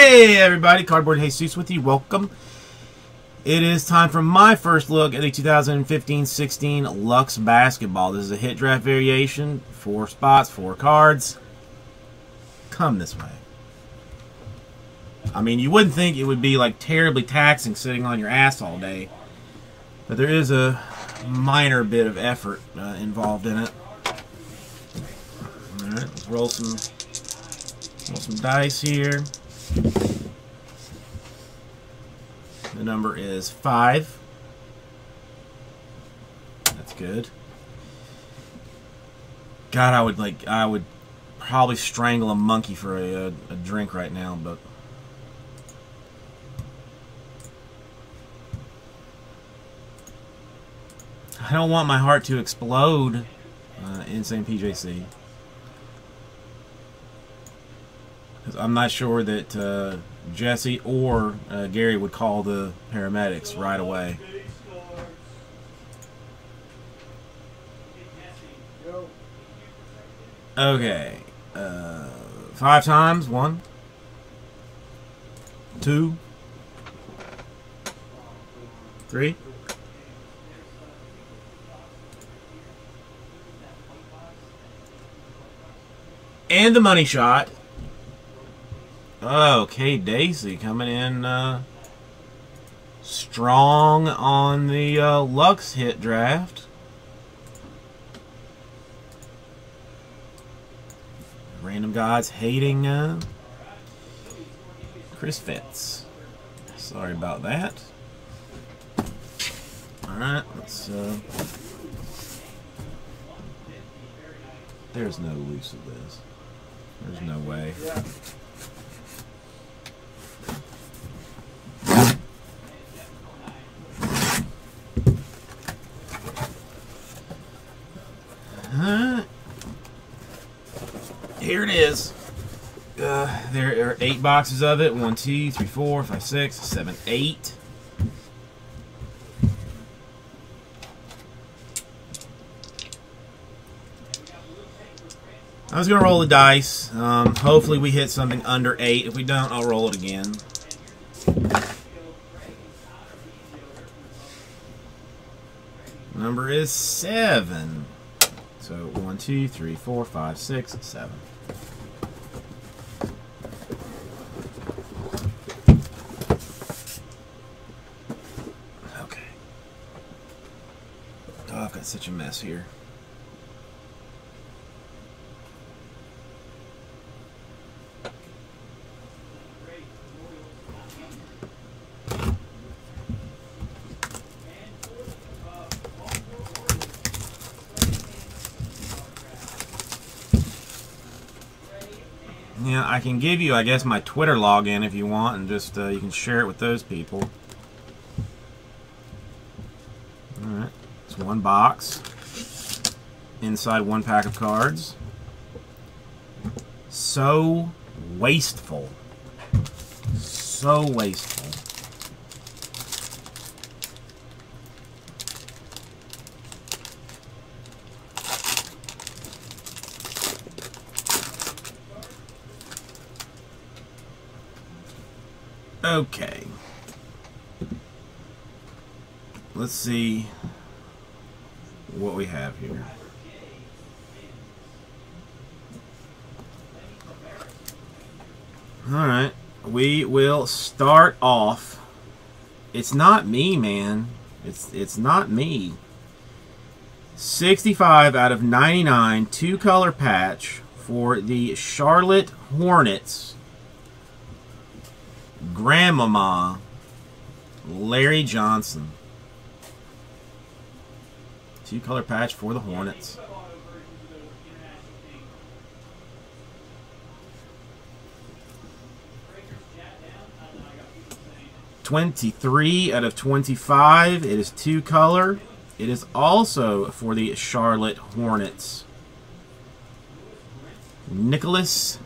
Hey everybody, Cardboard Jesus with you. Welcome. It is time for my first look at the 2015-16 Luxe Basketball. This is a hit draft variation, four spots, four cards. Come this way. I mean, you wouldn't think it would be like terribly taxing sitting on your ass all day, but there is a minor bit of effort uh, involved in it. All right, let's roll some roll some dice here. The number is five. That's good. God, I would like I would probably strangle a monkey for a, a, a drink right now, but I don't want my heart to explode uh, Insane PJC. Because I'm not sure that uh, Jesse or uh, Gary would call the paramedics right away. Okay. Uh, five times. One. Two. Three. And the money shot. Okay, Daisy coming in uh, strong on the uh, Luxe hit draft. Random gods hating uh, Chris Fitz. Sorry about that. Alright, let's... Uh, there's no loose of this. There's no way. Here it is. Uh, there are eight boxes of it. One, two, three, four, five, six, seven, eight. I was going to roll the dice. Um, hopefully we hit something under 8. If we don't, I'll roll it again. Number is 7. So one, two, three, four, five, six, seven. Got such a mess here. Yeah, I can give you, I guess, my Twitter login if you want, and just uh, you can share it with those people. Alright, it's box. Inside one pack of cards. So wasteful. So wasteful. Okay. Let's see what we have here. Alright. We will start off. It's not me, man. It's it's not me. 65 out of 99, two color patch for the Charlotte Hornets Grandmama Larry Johnson. Two color patch for the Hornets. Twenty-three out of twenty-five. It is two color. It is also for the Charlotte Hornets. Nicolas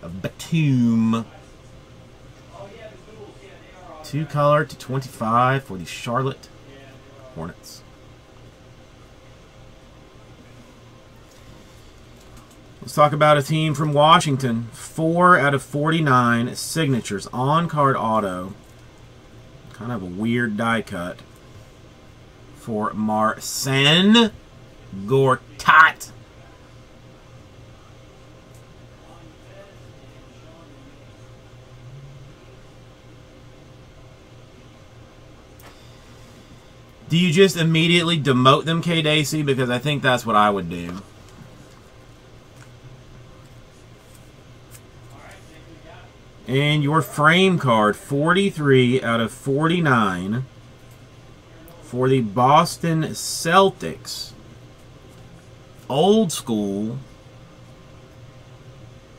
Batum. Two color to 25 for the Charlotte Hornets. Let's talk about a team from Washington. Four out of 49 signatures on card auto. Kind of a weird die cut for Marcin Gortat. Do you just immediately demote them, K. Dacey? Because I think that's what I would do. And your frame card, 43 out of 49 for the Boston Celtics. Old school.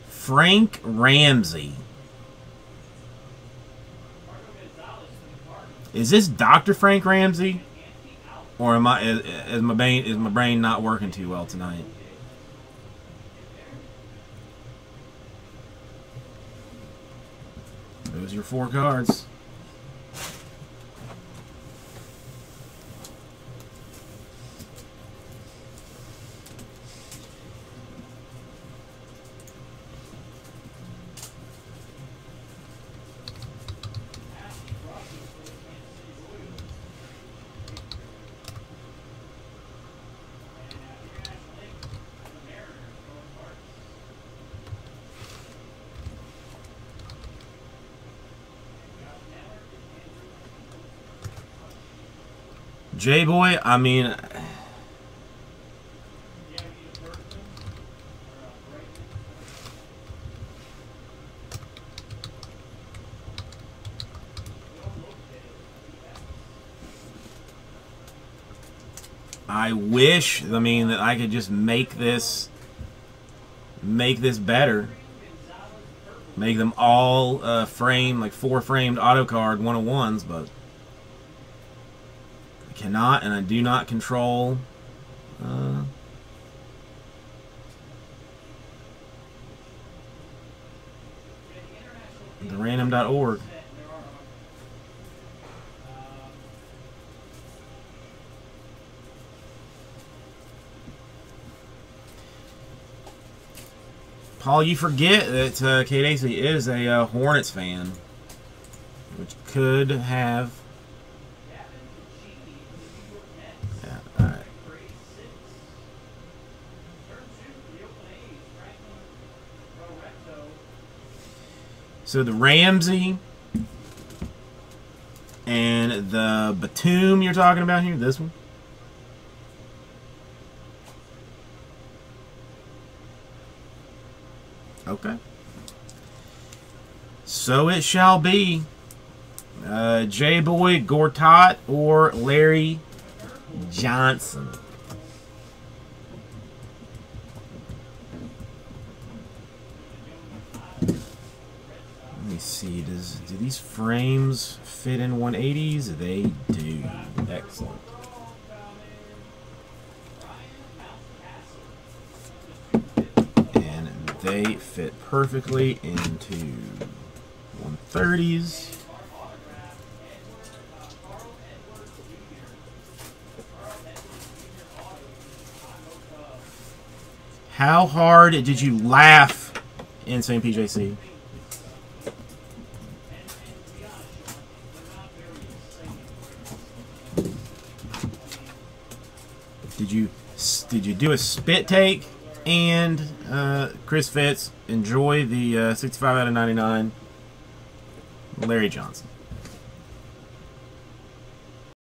Frank Ramsey. Is this Dr. Frank Ramsey? Or am I is, is my brain is my brain not working too well tonight? Those are your four cards. J Boy, I mean. I wish, I mean, that I could just make this, make this better. Make them all uh, frame, like four framed auto card 101s, but cannot and I do not control uh, the random.org. Paul, you forget that uh, Kate Acey is a uh, Hornets fan, which could have So the Ramsey and the Batum you're talking about here, this one. Okay. So it shall be. Uh, J-Boy, Gortat, or Larry Johnson. See, does do these frames fit in 180s? They do. Excellent. And they fit perfectly into 130s. How hard did you laugh in St. PJC? Did you did you do a spit take? And uh, Chris Fitz enjoy the uh, 65 out of 99. Larry Johnson.